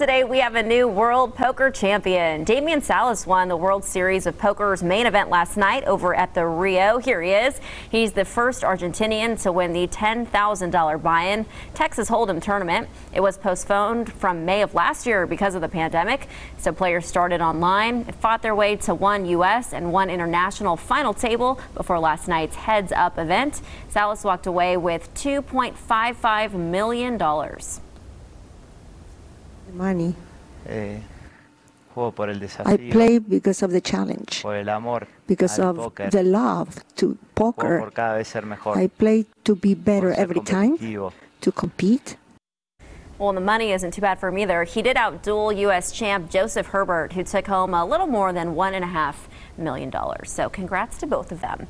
Today we have a new world poker champion. Damian Salas won the World Series of Poker's main event last night over at the Rio. Here he is. He's the first Argentinian to win the $10,000 buy-in Texas Hold'em tournament. It was postponed from May of last year because of the pandemic. So players started online, fought their way to one U.S. and one international final table before last night's heads up event. Salas walked away with $2.55 million money. Eh, juego por el I play because of the challenge, por el amor because al of póker. the love to Juego poker. por cada vez ser mejor. I play to be por better ser every time, to compete. Well, the money isn't too bad for him either. He did outduel U.S. champ Joseph Hebert, who took home a little more than $1.5 million. So congrats to both of them.